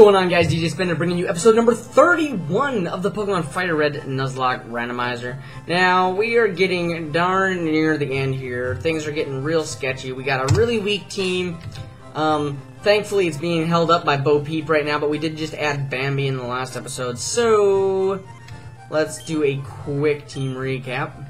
going on, guys? DJ Spinda bringing you episode number 31 of the Pokemon Fire Red Nuzlocke Randomizer. Now, we are getting darn near the end here. Things are getting real sketchy. We got a really weak team. Um, thankfully, it's being held up by Bo Peep right now, but we did just add Bambi in the last episode. So, let's do a quick team recap.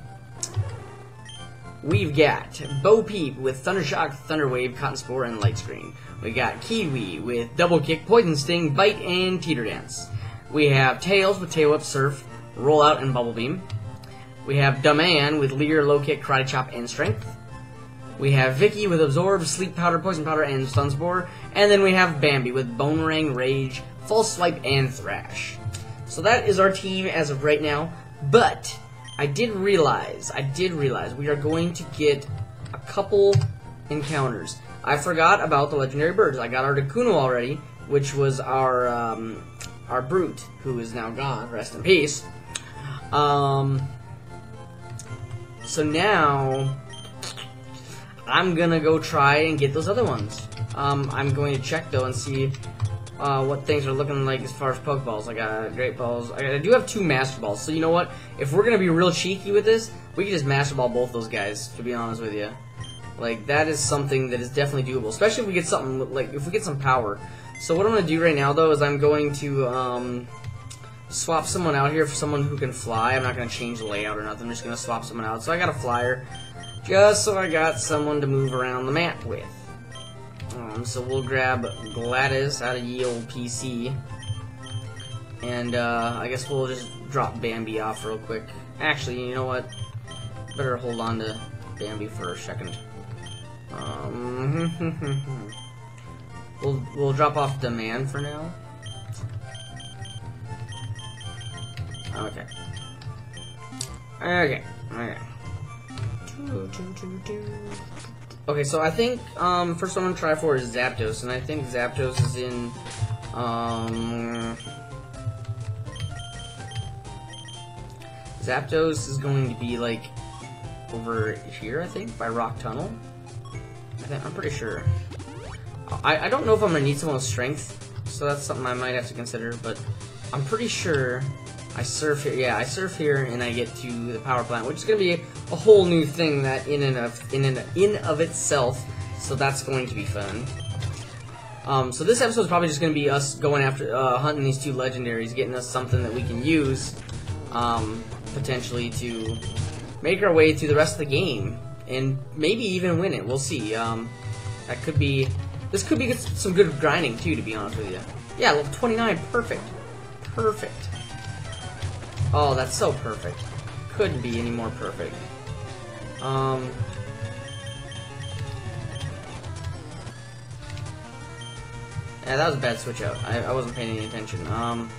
We've got Bo Peep with Thundershock, Thunderwave, Cotton Spore, and Light Screen. We got Kiwi with Double Kick, Poison Sting, Bite, and Teeter Dance. We have Tails with Tail Whip, Surf, Rollout, and Bubble Beam. We have Duman with Leer, Low Kick, Karate Chop, and Strength. We have Vicky with Absorb, Sleep Powder, Poison Powder, and Stun Spore. And then we have Bambi with Bonemerang, Rage, False Swipe, and Thrash. So that is our team as of right now. But I did realize, I did realize we are going to get a couple encounters. I forgot about the legendary birds. I got our already, which was our um, our brute, who is now gone. Rest in peace. Um, so now I'm gonna go try and get those other ones. Um, I'm going to check though and see uh, what things are looking like as far as Pokeballs. I got Great Balls. I, I do have two Master Balls. So you know what? If we're gonna be real cheeky with this, we can just Master Ball both those guys. To be honest with you, like that is something that is definitely doable. Especially if we get something like if we get some power. So what I'm gonna do right now though is I'm going to um, swap someone out here for someone who can fly. I'm not gonna change the layout or nothing. I'm just gonna swap someone out. So I got a flyer, just so I got someone to move around the map with. Um, so we'll grab Gladys out of ye old PC. And uh, I guess we'll just drop Bambi off real quick. Actually, you know what? Better hold on to Bambi for a second. Um, we'll we'll drop off Demand for now. Okay. Okay. Okay. Okay, so I think um, first one I'm gonna try for is Zapdos, and I think Zapdos is in um, Zapdos is going to be like over here, I think, by Rock Tunnel. I'm pretty sure. I, I don't know if I'm gonna need someone with strength, so that's something I might have to consider, but I'm pretty sure I surf here. Yeah, I surf here and I get to the power plant, which is to be a, whole new thing that in and of in and in of itself. So that's going to be fun. Um, so this episode is probably just to be us going after uh, hunting these two legendaries, getting us something that we can use um, potentially to make our way through the rest of the game and maybe even win it. We'll see. Um, that could be. This could be some good grinding too, to be honest with you. Yeah, level 29, perfect, perfect. Oh, that's so perfect. Couldn't be any more perfect. Um... Yeah, that was a bad switch out. I, I wasn't paying any attention. Um...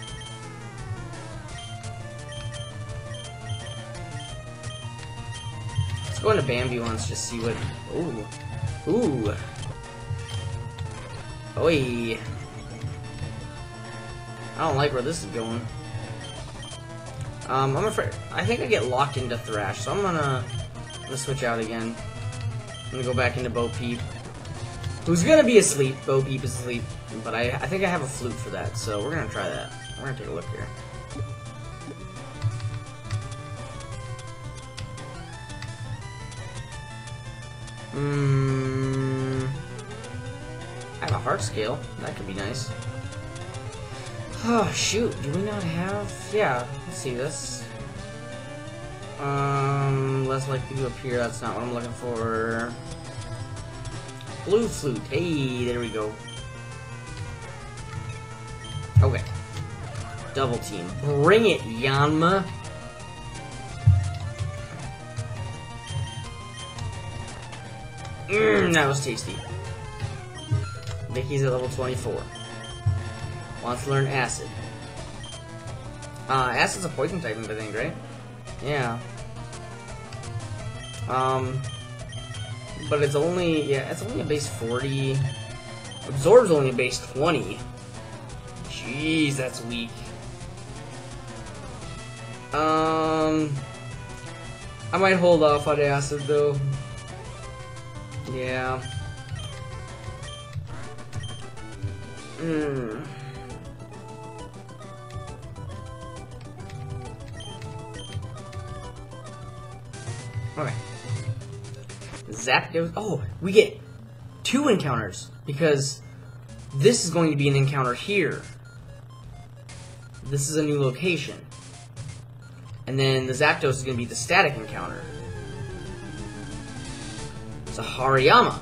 Let's go into Bambi once, just see what... Ooh. Ooh. Oi. I don't like where this is going. Um, I'm afraid. I think I get locked into Thrash, so I'm gonna, I'm gonna switch out again. I'm gonna go back into Bo Peep, who's gonna be asleep. Bo Peep is asleep, but I, I think I have a flute for that, so we're gonna try that. We're gonna take a look here. Hmm. I have a heart scale. That could be nice. Oh, shoot. Do we not have... Yeah, let's see this. Um, less likely to appear. That's not what I'm looking for. Blue flute. Hey, there we go. Okay. Double team. Bring it, Yanma. Mmm, that was tasty. Vicky's at level 24. Wants to learn Acid. Uh, Acid's a poison type, I think, right? Yeah. Um, but it's only, yeah, it's only a base 40. Absorb's only a base 20. Jeez, that's weak. Um, I might hold off on Acid, though. Yeah. Mmm. Okay. Zap goes- oh, we get two encounters, because this is going to be an encounter here. This is a new location. And then the Zapdos is going to be the static encounter. A Hariyama.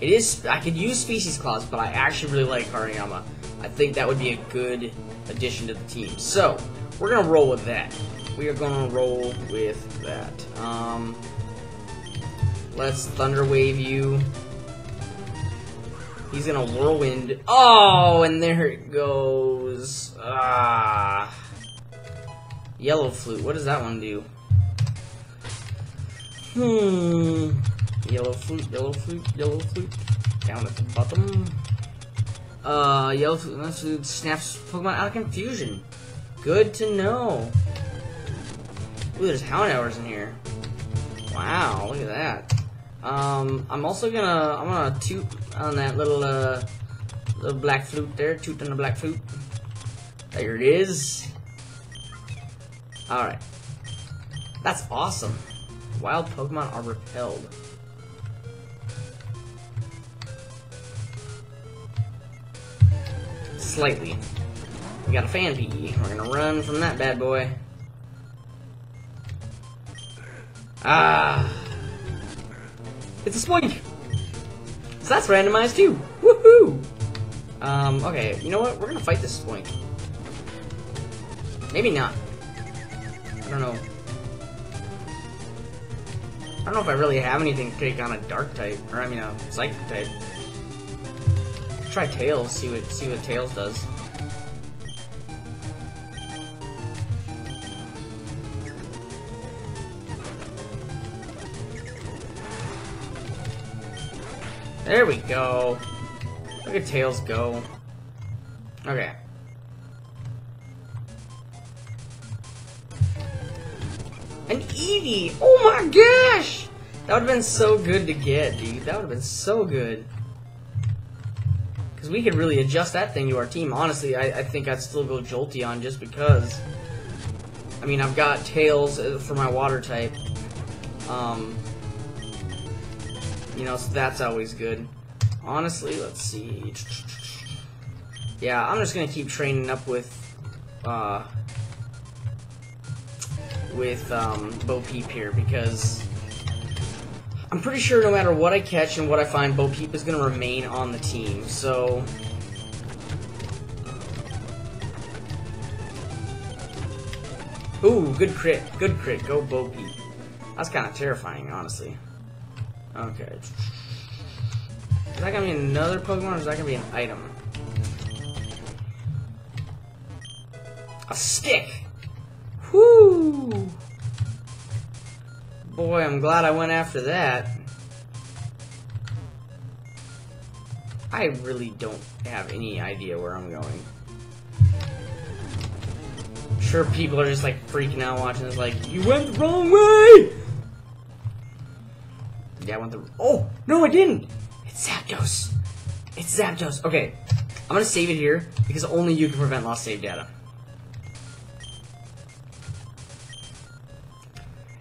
It is. I could use Species Clause, but I actually really like Hariyama. I think that would be a good addition to the team. So, we're to roll with that. We are to roll with that. Um, let's Thunder Wave you. He's gonna whirlwind. Oh, and there it goes. Ah. Yellow flute. What does that one do? Hmm. Yellow flute, yellow flute, yellow flute. Down at the bottom. Uh, yellow flute snaps Pokemon out of confusion. Good to know. Ooh, there's Houndours in here. Wow, look at that. Um, I'm also gonna, I'm gonna toot on that little, uh, little black flute there, toot on the black flute. There it is. Alright. That's awesome. Wild Pokemon are repelled. Slightly. We got a Phanpy. We're gonna run from that bad boy. Ah. It's a Spoink! So that's randomized too! Woohoo! Um, okay, you know what? We're gonna fight this Spoink. Maybe not. I don't know. I don't know if I really have anything to take on a dark type, or I mean a psychic type. Try Tails, see what see what Tails does. There we go. Look at Tails go. Okay. An Eevee! Oh my gosh! That would have been so good to get, dude. That would have been so good. Because we could really adjust that thing to our team. Honestly, I, I think I'd still go Jolteon just because. I mean, I've got Tails uh, for my water type. Um, you know, so that's always good. Honestly, let's see. Yeah, I'm just gonna keep training up with, uh, with, um, Bo Peep here, because I'm pretty sure no matter what I catch and what I find, Bo Peep is gonna remain on the team, so... Ooh, good crit, good crit, go Bo Peep. That's kind of terrifying, honestly. Okay. Is that gonna be another Pokemon or is that gonna be an item? A stick! Whoo! Boy, I'm glad I went after that. I really don't have any idea where I'm going. I'm sure people are just like freaking out watching this like, you went the wrong way! Yeah, I went the- Oh! No, I didn't! It's Zapdos! It's Zapdos! Okay, I'm gonna save it here, because only you can prevent lost save data.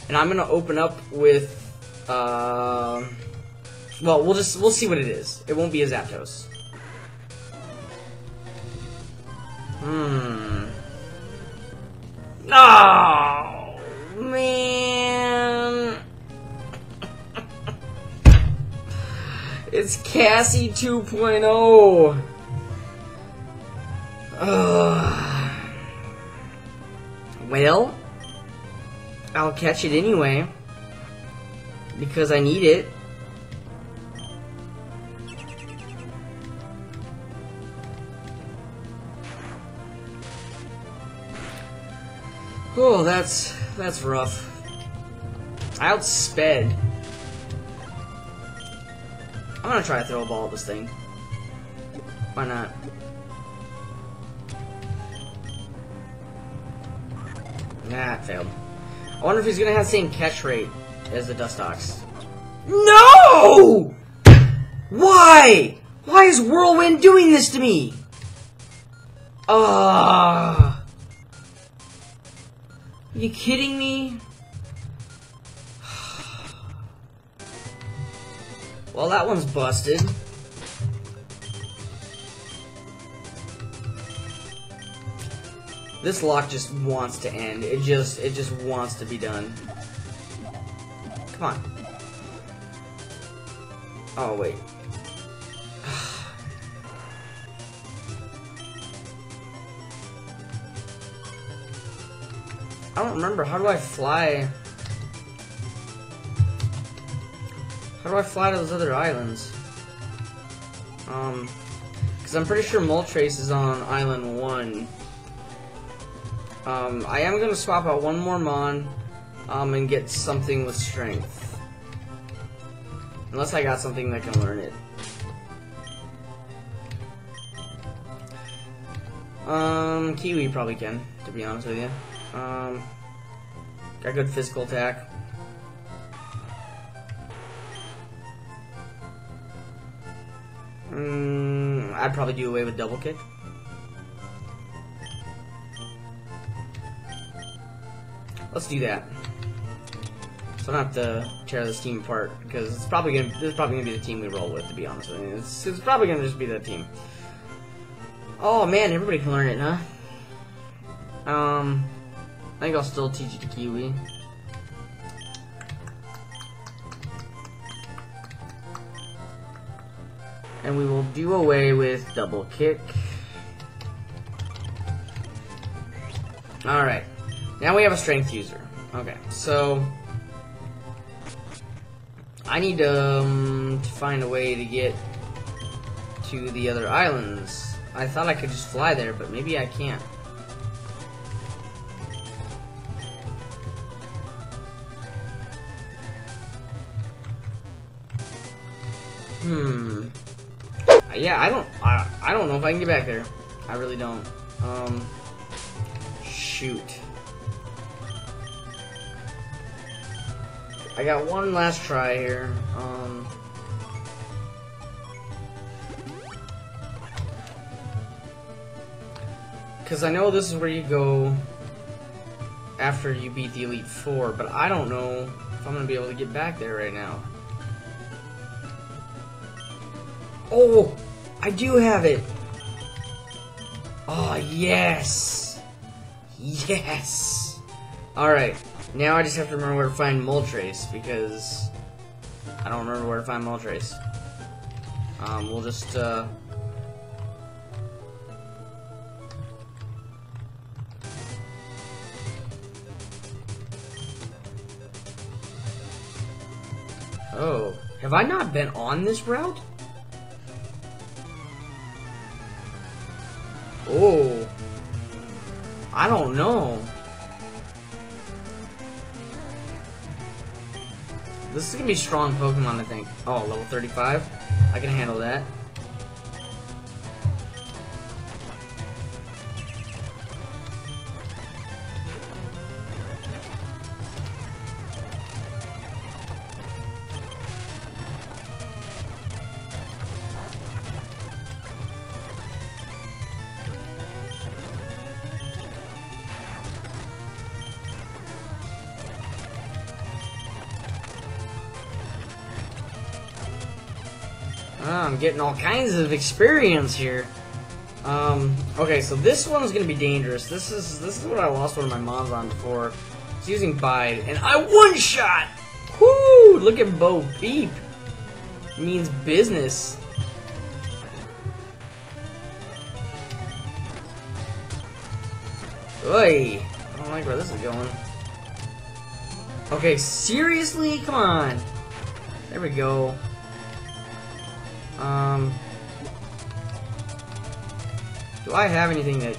And I'm gonna open up with, uh, well, we'll just, we'll see what it is. It won't be a Zapdos. Hmm. Oh, man. it's Cassie 2.0. Ugh. Well, I'll catch it anyway. Because I need it. Oh, that's that's rough. I outsped. I'm gonna try to throw a ball at this thing. Why not? Nah, failed. I wonder if he's gonna have the same catch rate as the Dustox. No! Why? Why is Whirlwind doing this to me? Ah! Uh, you kidding me? Well, that one's busted. This lock just wants to end. It just, it just wants to be done. Come on. Oh, wait. I don't remember. How do I fly? How do I fly to those other islands? Um, because I'm pretty sure Moltres is on Island 1. Um, I am going to swap out one more Mon, um, and get something with Strength. Unless I got something that can learn it. Um, Kiwi probably can, to be honest with you. Um, got good physical attack. Mm, I'd probably do away with double kick. Let's do that. So not have to tear this team apart because it's probably gonna this is probably gonna be the team we roll with. To be honest with you, it's, it's probably gonna just be that team. Oh man, everybody can learn it, huh? Um, I think I'll still teach you the Kiwi. And we will do away with double kick. Alright. Now we have a strength user. Okay, so... I need um, to find a way to get to the other islands. I thought I could just fly there, but maybe I can't. Hmm. Yeah, I don't. I, I don't know if I can get back there. I really don't. Um. Shoot. I got one last try here. Um. Because I know this is where you go after you beat the Elite Four, but I don't know if I'm going to be able to get back there right now. Oh, I do have it. Oh, yes. Yes. Alright, now I just have to remember where to find Moltres, because I don't remember where to find Moltres. Um, we'll just, uh... Oh, have I not been on this route? Oh. I don't know. This is gonna be strong Pokemon, I think. Oh, level 35? I can handle that. Getting all kinds of experience here. Um, okay, so this one's gonna be dangerous. This is this is what I lost one of my mons on before. It's using Bide, and I one shot! Whoo! Look at Bo Peep. Means business. Oi! I don't like where this is going. Okay, seriously? Come on. There we go. I have anything that...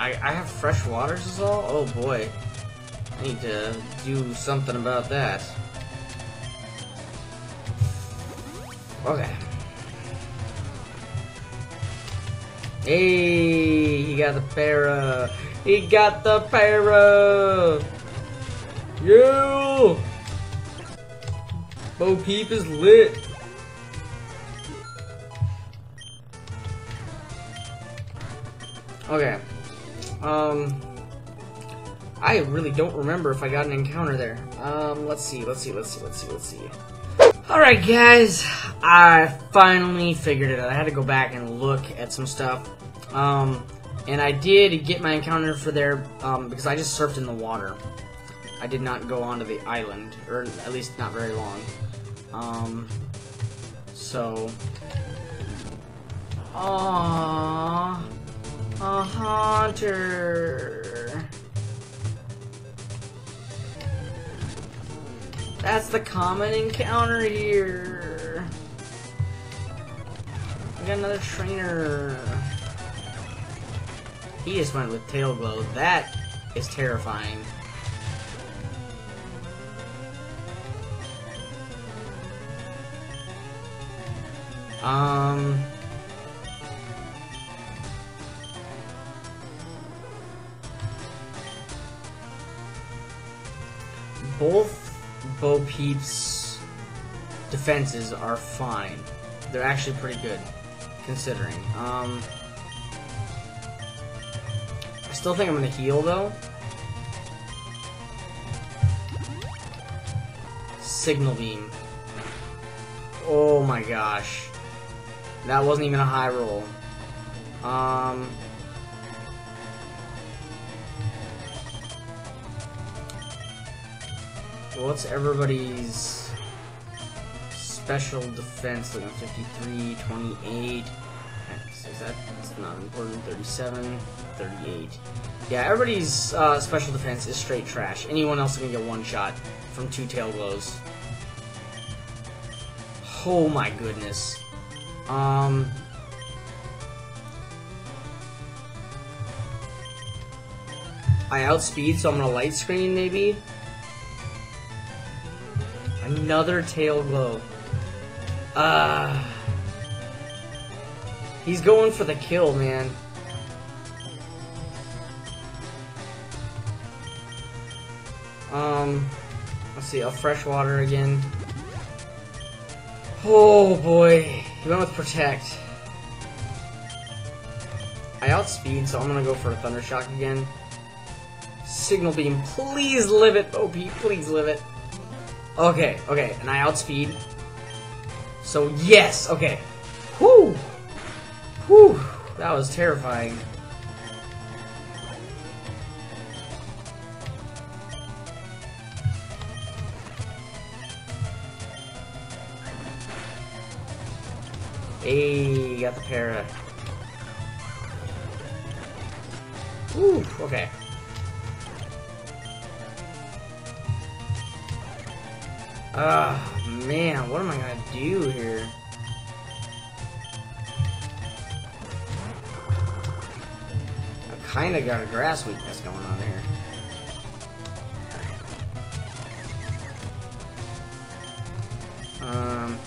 I, I have fresh waters is all? Oh boy. I need to do something about that. Okay. Hey, he got the para. He got the para. You. Bo Peep is lit. Okay. Um, I really don't remember if I got an encounter there. Um, let's see, let's see, let's see, let's see, let's see. Alright guys, I finally figured it out. I had to go back and look at some stuff. Um, and I did get my encounter for there, um, because I just surfed in the water. I did not go onto the island, or at least not very long. Um, so... Aww, a hunter. That's the common encounter here. We got another trainer. He just went with tail glow. That is terrifying. Um... Both Bo Peep's defenses are fine. They're actually pretty good, considering. Um, I still think I'm gonna heal though. Signal beam. Oh my gosh. That wasn't even a high roll. Um, what's everybody's special defense? Like 53, 28. Is that that's not important? 37, 38. Yeah, everybody's uh, special defense is straight trash. Anyone else can get one shot from two tail glows. Oh my goodness. Um. I outspeed, so I'm gonna light screen maybe. Another tail glow. Ah. Uh, he's going for the kill, man. Um, let's see, a freshwater again. Oh boy, he went with protect. I outspeed, so I'm gonna go for a thunder shock again. Signal beam, please live it, OP, please live it. Okay, okay, and I outspeed. So, yes, okay. Whew! Whew! That was terrifying. Hey, got the para. Ooh, okay. Ah, uh, man, what am I gonna do here? I kinda got a grass weakness going on here. Um.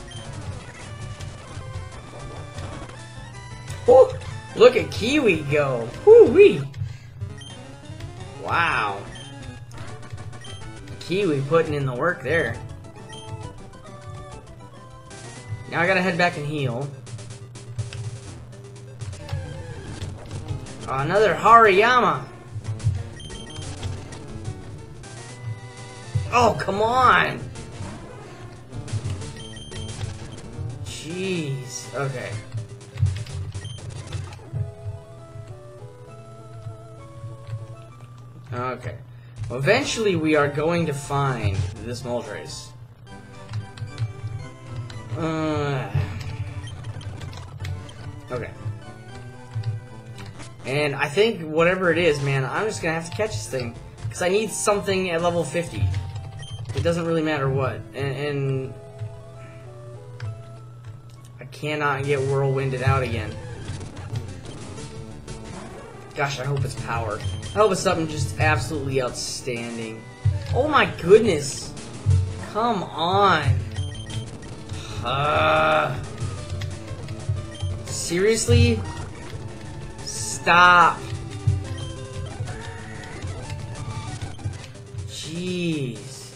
Oh, look at Kiwi go! Woo wee! Wow. Kiwi putting in the work there. Now I gotta head back and heal. Oh, another Hariyama! Oh, come on! Jeez. Okay. Okay. Eventually we are going to find this Moltres. Uh, okay. And I think whatever it is, man, I'm just gonna have to catch this thing. Because I need something at level 50. It doesn't really matter what. And, and I cannot get whirlwinded out again. Gosh, I hope it's power. I hope it's something just absolutely outstanding. Oh my goodness! Come on! Uh, seriously? Stop. Jeez.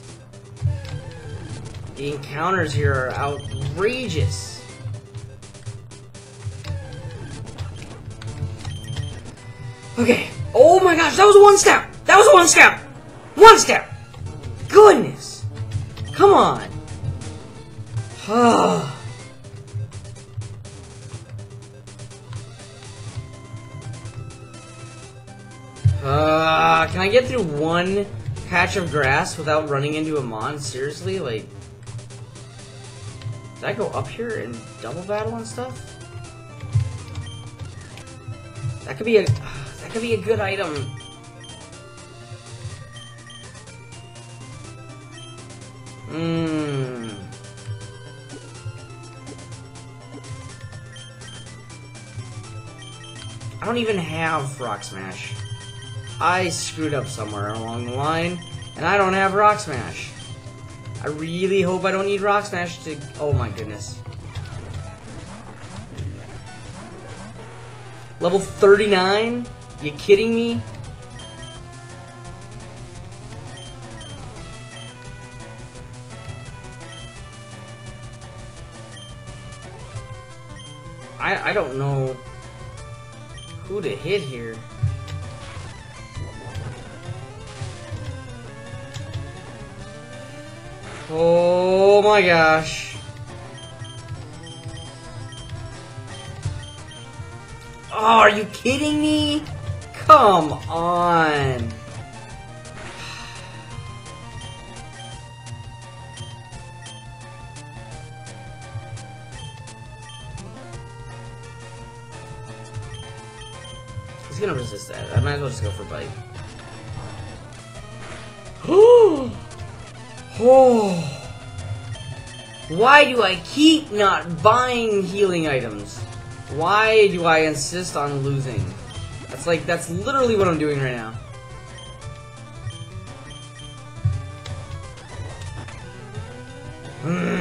The encounters here are outrageous. Okay. Oh my gosh, that was one step! That was one step! One step! Goodness! Come on! uh, can I get through one patch of grass without running into a mon? Seriously? Like, did I go up here and double battle and stuff? That could be a that could be a good item. Mmm. Don't even have Rock Smash. I screwed up somewhere along the line, and I don't have Rock Smash. I really hope I don't need Rock Smash to... Oh my goodness. Level 39? You kidding me? I, I don't know my gosh. Oh, are you kidding me? Come on. He's gonna resist that. I might as well just go for bite. oh. Why do I keep not buying healing items? Why do I insist on losing? That's like, that's literally what I'm doing right now. Hmm.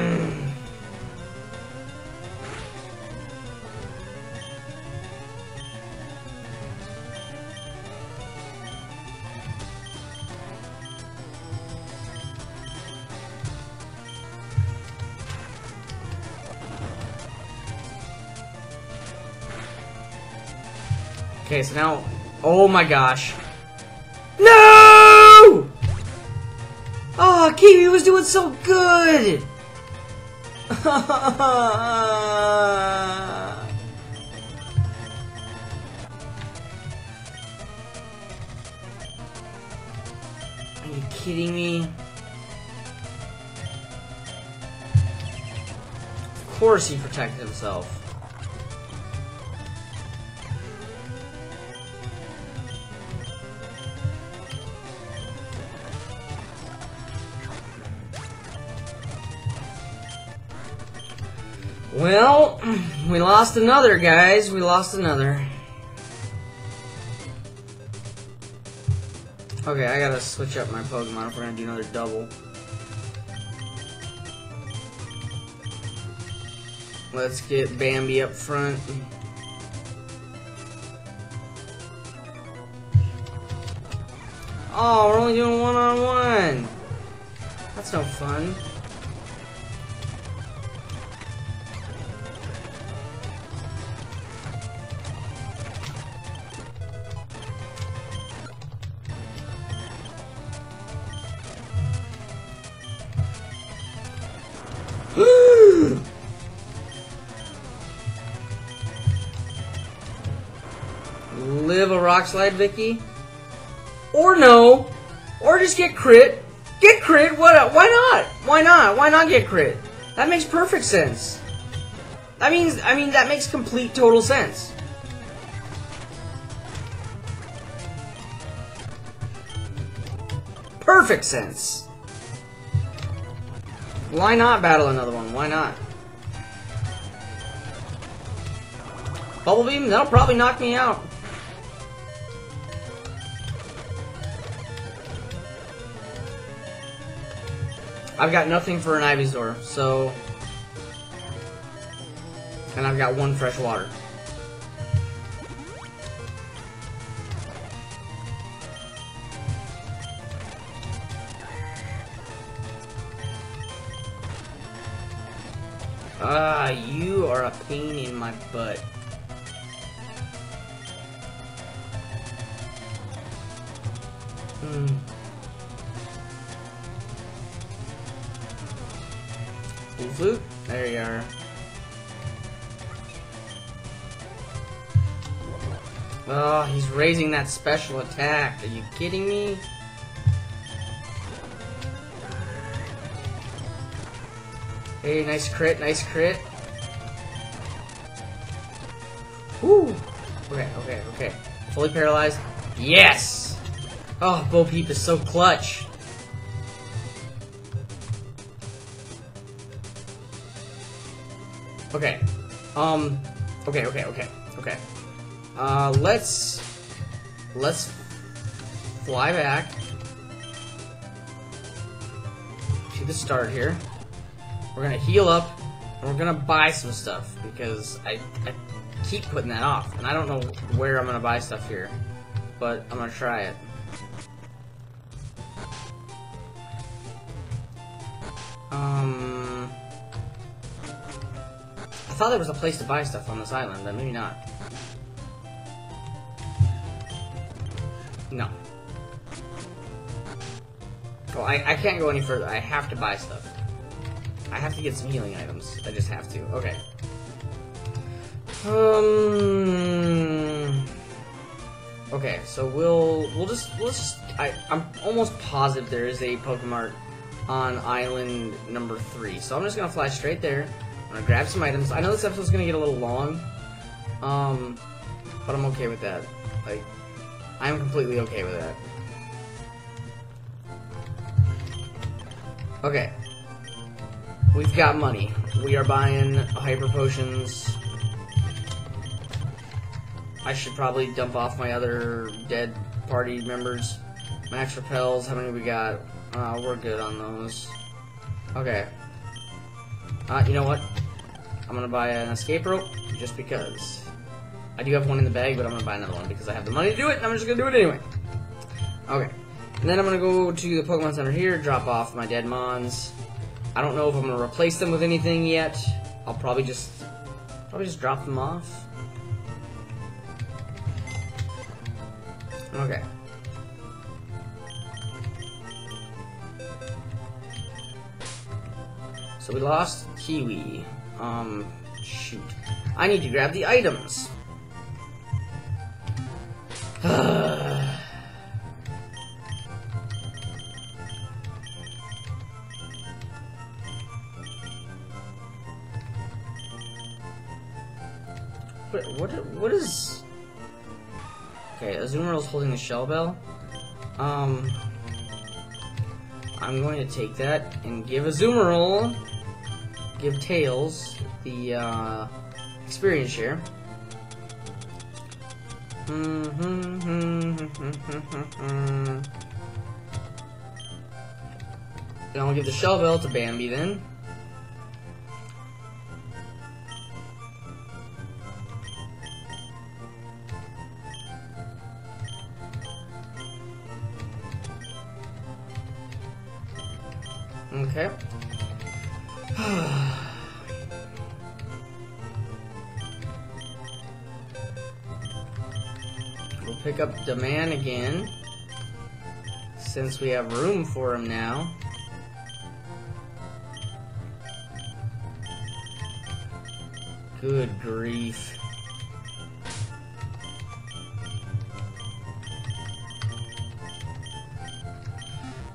Okay, so now, oh my gosh. No! Oh, Kiwi was doing so good! Are you kidding me? Of course he protected himself. Well, we lost another, guys. We lost another. Okay, I gotta switch up my Pokemon if we're gonna do another double. Let's get Bambi up front. Oh, we're only doing one-on-one. -on -one. That's no fun. Rock slide, Vicky? Or no. Or just get crit. Get crit? What? Uh, why not? Why not? Why not get crit? That makes perfect sense. That means, I mean, that makes complete total sense. Perfect sense. Why not battle another one? Why not? Bubble Beam? That'll probably knock me out. I've got nothing for an Ivysaur, so... And I've got one fresh water. Ah, you are a pain in my butt. Hmm. Flute. There you are. Oh, he's raising that special attack. Are you kidding me? Hey, nice crit, nice crit. Woo! Okay, okay, okay. Fully paralyzed. Yes! Oh, Bo Peep is so clutch. Okay. Um. Okay. Okay. Okay. Okay. Uh. Let's. Let's fly back to the start here. We're gonna heal up, and we're gonna buy some stuff because I, I keep putting that off, and I don't know where I'm gonna buy stuff here, but I'm gonna try it. Thought there was a place to buy stuff on this island, but maybe not. No. Well, I, I can't go any further. I have to buy stuff. I have to get some healing items. I just have to. Okay. Um. Okay, so we'll we'll just we'll just I I'm almost positive there is a Pokemon on island number three. So I'm just gonna fly straight there. I'm gonna grab some items. I know this episode's gonna get a little long, um, but I'm okay with that. Like, I'm completely okay with that. Okay. We've got money. We are buying hyper potions. I should probably dump off my other dead party members. Max repels, how many we got? Uh, we're good on those. Okay. Uh, you know what? I'm gonna buy an escape rope, just because. I do have one in the bag, but I'm gonna buy another one because I have the money to do it, and I'm just gonna do it anyway. Okay. And then I'm gonna go to the Pokemon Center here, drop off my dead Mons. I don't know if I'm gonna replace them with anything yet. I'll probably just, probably just drop them off. Okay. So we lost Kiwi. Um, shoot. I need to grab the items. what, what, what is... Okay, Azumarill is holding the shell bell. Um, I'm going to take that and give Azumarill, give Tails the uh, experience share. And I'll give the shell bell to Bambi then. The man again. Since we have room for him now. Good grief.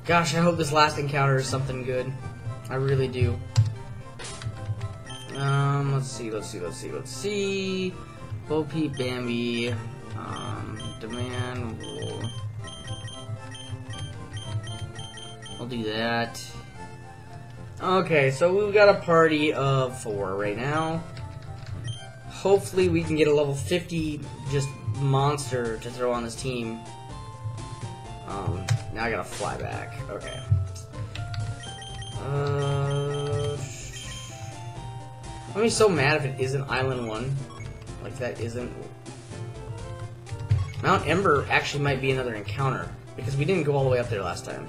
Gosh, I hope this last encounter is something good. I really do. Um, let's see, let's see, let's see, let's see. Bo Peep Bambi. Demand. We'll do that. Okay, so we've got a party of four right now. Hopefully we can get a level 50 just monster to throw on this team. Um, now I gotta fly back. Okay. Uh, I'm so mad if it isn't Island 1. Like, that isn't... Mount Ember actually might be another encounter, because we didn't go all the way up there last time.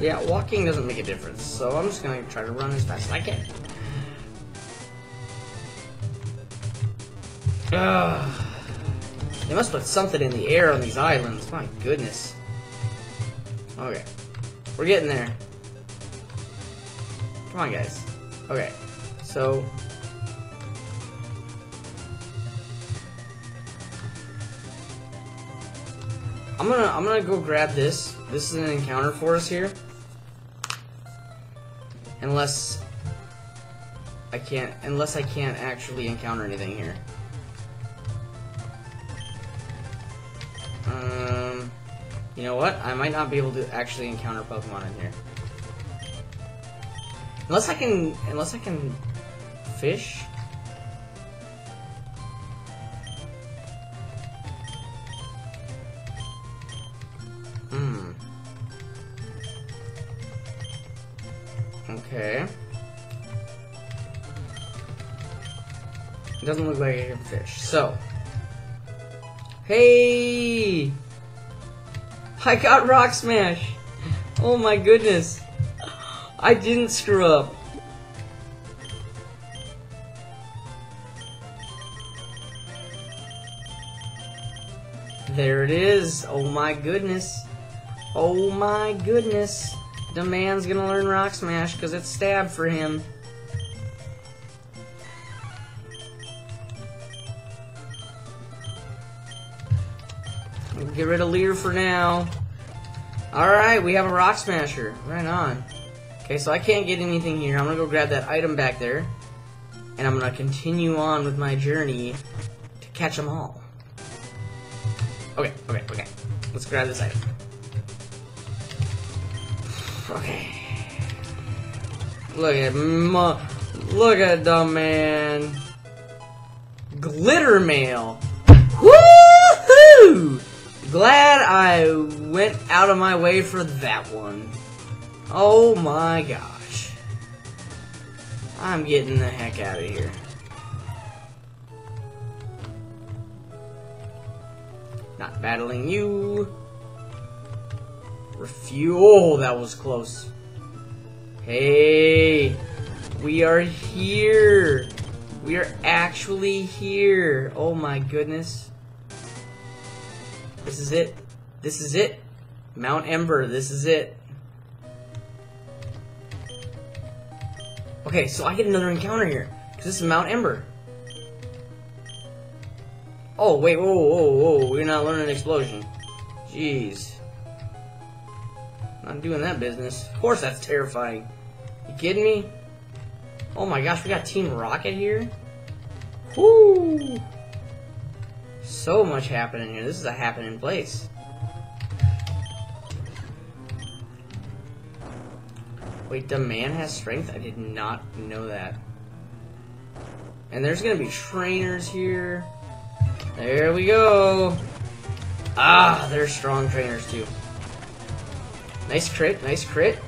Yeah, walking doesn't make a difference, so I'm just gonna try to run as fast as I can. They must put something in the air on these islands. My goodness. Okay. We're getting there. Come on, guys. Okay. So... I'm gonna I'm gonna go grab this. This is an encounter for us here. Unless I can't unless I can't actually encounter anything here. You know what? I might not be able to actually encounter Pokemon in here. Unless I can unless I can fish. Hmm. Okay. It doesn't look like I can fish. So. Hey! I got Rock Smash! Oh my goodness. I didn't screw up. There it is. Oh my goodness. Oh my goodness. The man's gonna learn Rock Smash because it's stab for him. Get rid of Leer for now. Alright, we have a Rock Smasher. Right on. Okay, so I can't get anything here. I'm gonna go grab that item back there. And I'm gonna continue on with my journey to catch them all. Okay, okay, okay. Let's grab this item. Okay. Look at ma look at the man. Glitter mail. Woohoo! Glad I went out of my way for that one. Oh my gosh. I'm getting the heck out of here. Not battling you. Refuel. Oh, that was close. Hey, we are here. We are actually here. Oh my goodness. This is it. This is it. Mount Ember, this is it. Okay, so I get another encounter here. Because this is Mount Ember. Oh, wait, whoa, whoa, whoa. We're not learning explosion. Jeez. Not doing that business. Of course that's terrifying. You kidding me? Oh my gosh, we got Team Rocket here? Whoo! So much happening here. This is a happening place. Wait, the man has strength? I did not know that. And there's gonna be trainers here. There we go. Ah, they're strong trainers too. Nice crit, nice crit.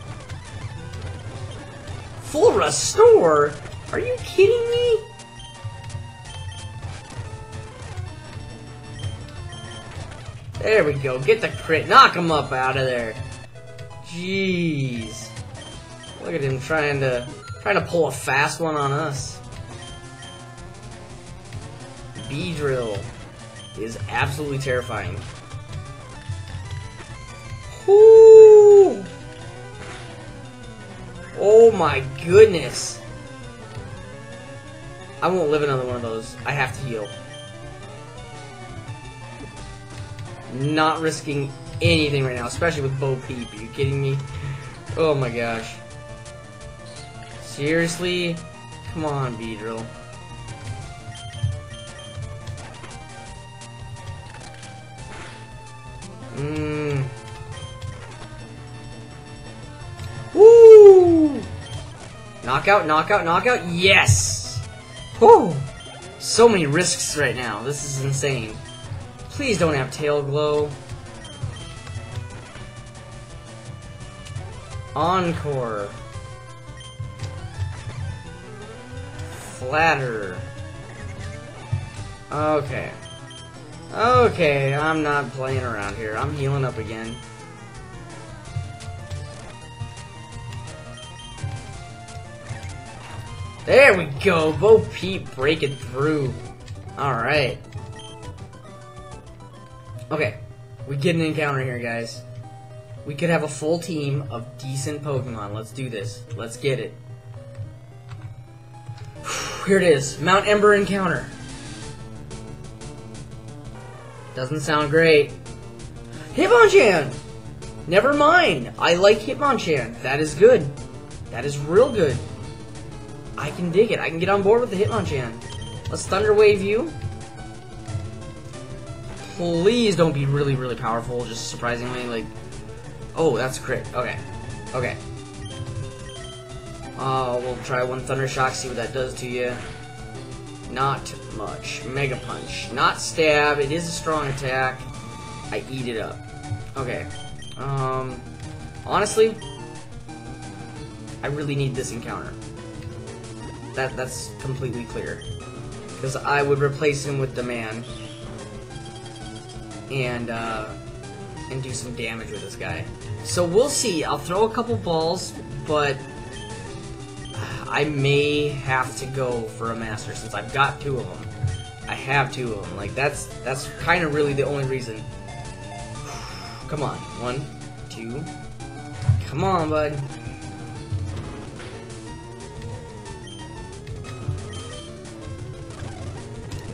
Full restore? Are you kidding me? There we go. Get the crit. Knock him up out of there. Jeez. Look at him trying to trying to pull a fast one on us. Beedrill is absolutely terrifying. Whoo! Oh my goodness. I won't live another one of those. I have to heal. Not risking anything right now, especially with Bo Peep. Are you kidding me? Oh my gosh. Seriously? Come on, Beedrill. Mmm. Woo! Knockout, knockout, knockout. Yes! Whoo! So many risks right now. This is insane. Please don't have tail glow. Encore. Flatter. Okay. Okay, I'm not playing around here. I'm healing up again. There we go! Bo Peep breaking through. Alright. Okay. We get an encounter here, guys. We could have a full team of decent Pokemon. Let's do this. Let's get it. Here it is. Mount Ember encounter. Doesn't sound great. Hitmonchan! Never mind. I like Hitmonchan. That is good. That is real good. I can dig it. I can get on board with the Hitmonchan. Let's Thunder Wave you. Please don't be really, really powerful, just surprisingly, like... Oh, that's crit. Okay. Okay. Uh, we'll try one Thunder Shock, see what that does to you. Not much. Mega Punch. Not Stab. It is a strong attack. I eat it up. Okay. Um, honestly, I really need this encounter. That That's completely clear. Because I would replace him with the man. And, uh, and do some damage with this guy. So we'll see. I'll throw a couple balls, but I may have to go for a master since I've got two of them. I have two of them. Like that's that's kind of really the only reason. Come on, one, two. Come on, bud.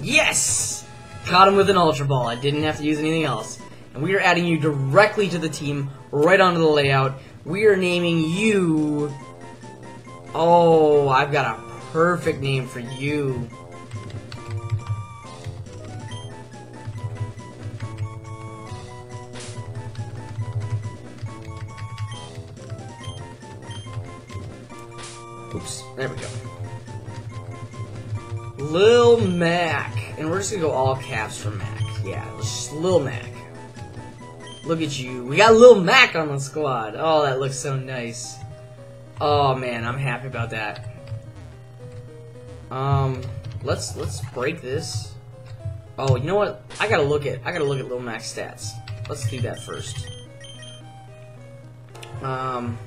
Yes! Caught him with an Ultra Ball. I didn't have to use anything else. And we are adding you directly to the team, right onto the layout. We are naming you... Oh, I've got a perfect name for you. Oops, there we go. Lil Mac. And we're just gonna go all caps for Mac. Yeah, just Lil Mac. Look at you. We got Lil Mac on the squad. Oh, that looks so nice. Oh man, I'm happy about that. Um, let's let's break this. Oh, you know what? I gotta look at I gotta look at Lil Mac's stats. Let's do that first. Um,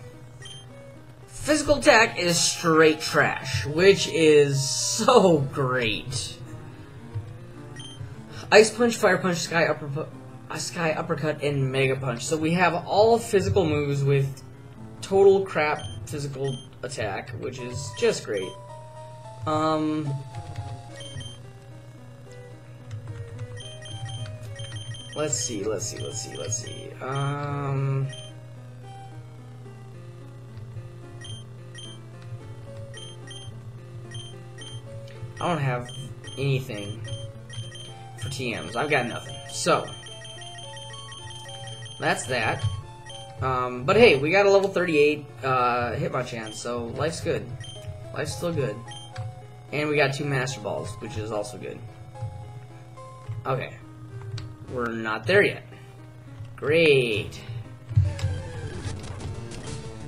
physical attack is straight trash, which is so great. Ice Punch, Fire Punch, Sky Uppercut, Sky Uppercut, and Mega Punch. So we have all physical moves with total crap physical attack, which is just great. Um... Let's see, let's see, let's see, let's see. Um... I don't have anything for TMs. I've got nothing. So, that's that. Um, but hey, we got a level 38 uh, Hitmonchan, so life's good. Life's still good. And we got two Master Balls, which is also good. Okay. We're not there yet. Great.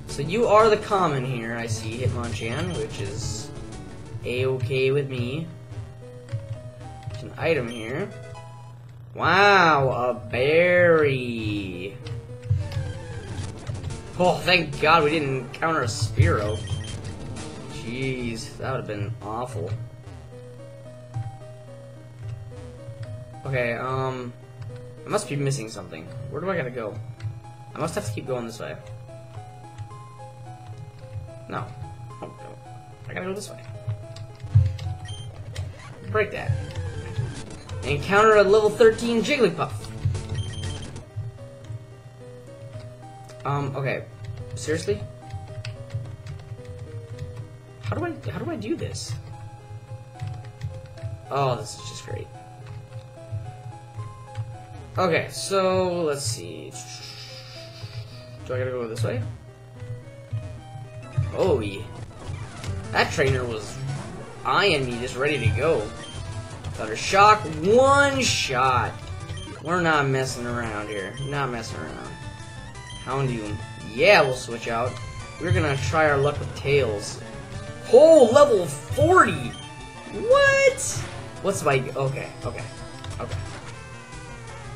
So you are the common here, I see, Hitmonchan, which is a-okay with me. An item here. Wow, a berry. Oh, thank God we didn't encounter a Spearow. Jeez, that would have been awful. Okay, um... I must be missing something. Where do I gotta go? I must have to keep going this way. No. Oh, no. I gotta go this way. Break that. Encounter a level 13 Jigglypuff. Um, okay. Seriously? How do I how do I do this? Oh, this is just great. Okay, so let's see. Do I gotta go this way? Oh yeah. That trainer was eyeing me just ready to go. Thunder shock, one shot. We're not messing around here. Not messing around. Houndoom. Yeah, we'll switch out. We're gonna try our luck with Tails. Oh, level 40! What? What's my... Okay, okay, okay.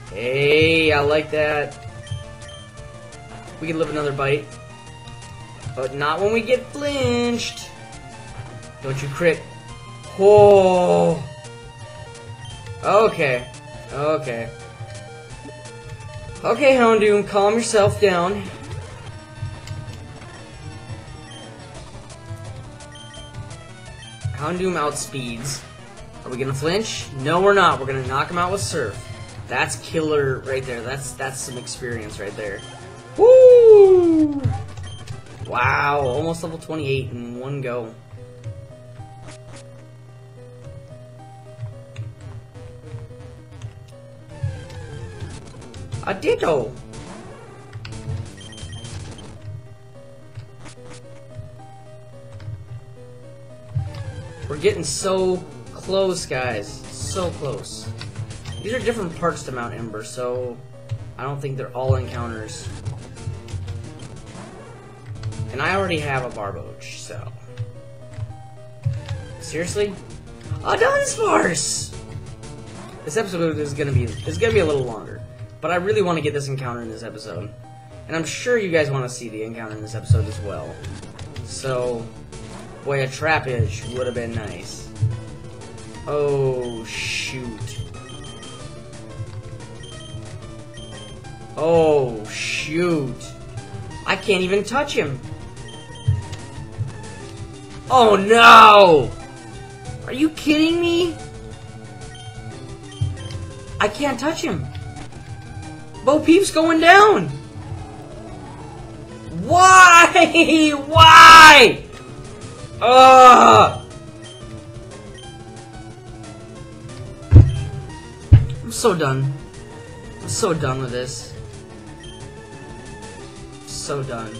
Hey, I like that. We can live another bite. But not when we get flinched. Don't you crit. Oh. Okay. Okay. Okay, Houndoom, calm yourself down. Houndoom outspeeds. Are we gonna flinch? No, we're not. We're gonna knock him out with Surf. That's killer right there. That's that's some experience right there. Woo! Wow, almost level 28 in one go. A ditto! We're getting so close, guys. So close. These are different parts to Mount Ember, so I don't think they're all encounters. And I already have a Barboach, so... Seriously? A Dunsparce! This episode is gonna be is gonna be a little longer, but I really want to get this encounter in this episode, and I'm sure you guys want to see the encounter in this episode as well. So, boy, a Trapinch would have been nice. Oh shoot! Oh shoot! I can't even touch him. Oh no! Are you kidding me? I can't touch him. Bo Peep's going down. Why? Why? Ugh. I'm so done. I'm so done with this. So done.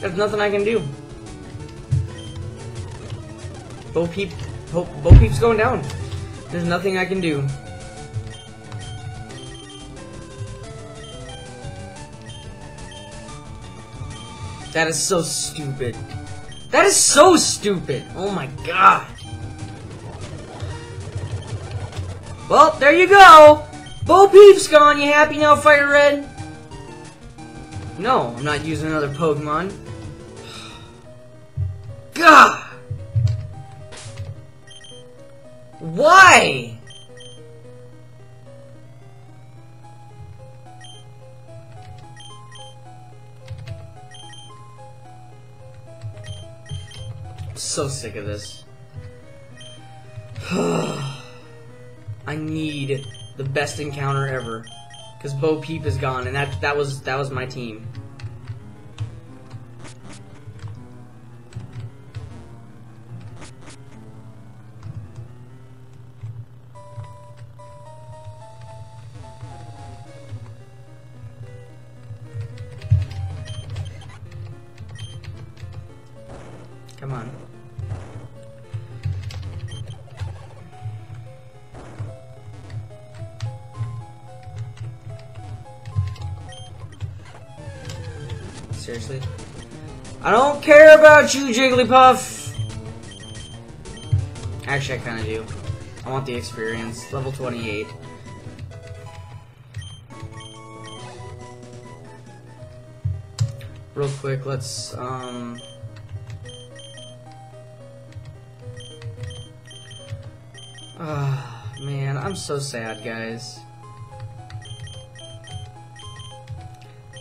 There's nothing I can do. Bo Peep, Bo, Peep's going down. There's nothing I can do. That is so stupid. That is so stupid. Oh my god. Well, there you go. Bo Peep's gone. You happy now, Fire Red? No, I'm not using another Pokemon. God! Why? I'm so sick of this. I need the best encounter ever. Because Bo Peep is gone, and that that was that was my team. You, Jigglypuff! Actually, I kinda do. I want the experience. Level 28. Real quick, let's, um... Ah, man, I'm so sad, guys.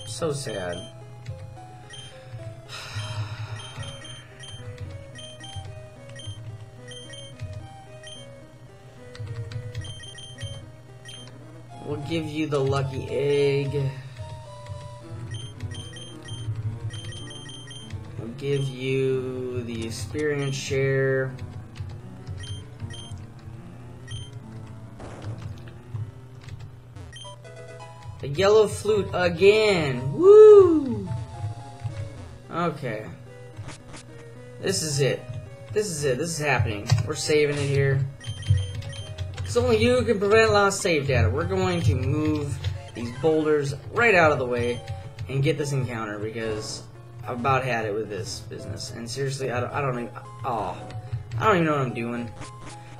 So sad. We'll give you the lucky egg. We'll give you the experience share. The yellow flute again. Woo! Okay. This is it. This is it. This is happening. We're saving it here because only you can prevent lost save data. We're going to move these boulders right out of the way and get this encounter because I've about had it with this business. And seriously, I don't, I don't even, oh, I don't even know what I'm doing.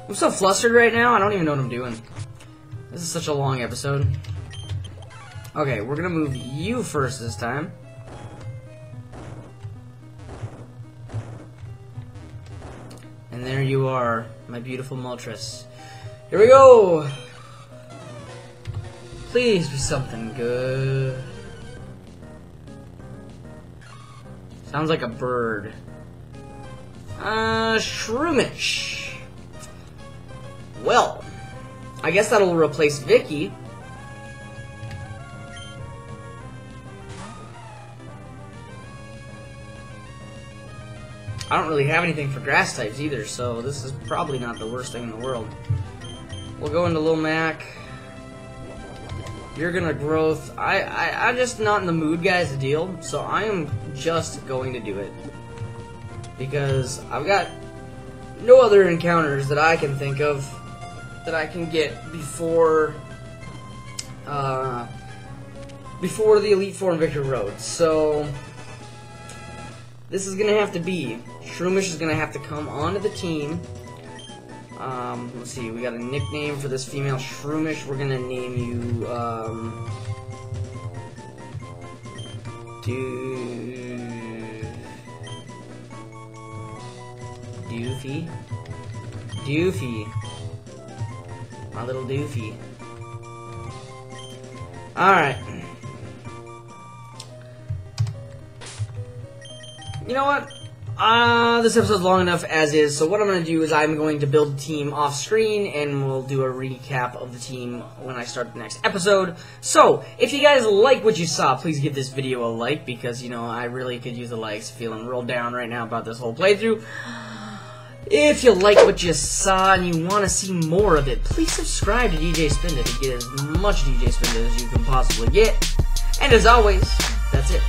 I'm so flustered right now, I don't even know what I'm doing. This is such a long episode. Okay, we're gonna move you first this time. And there you are, my beautiful Moltres. Here we go! Please be something good. Sounds like a bird. Uh, Shroomish. Well, I guess that'll replace Vicky. I don't really have anything for grass types either, so this is probably not the worst thing in the world. We'll go into Lil Mac. You're gonna growth. I, I, I'm just not in the mood, guys, to deal, so I am just going to do it. Because I've got no other encounters that I can think of that I can get before, uh, before the Elite Four and Victory Road. So, this is gonna have to be. Shroomish is gonna have to come onto the team. Um, let's see, we got a nickname for this female Shroomish. We're gonna name you, um... Do... Doofy? Doofy. My little Doofy. Alright. You know what? Uh, this episode's long enough as is, so what I'm going to do is I'm going to build a team off screen, and we'll do a recap of the team when I start the next episode. So, if you guys like what you saw, please give this video a like, because, you know, I really could use the likes, feeling real down right now about this whole playthrough. If you like what you saw and you want to see more of it, please subscribe to DJ Spinda to get as much DJ Spinda as you can possibly get. And as always, that's it.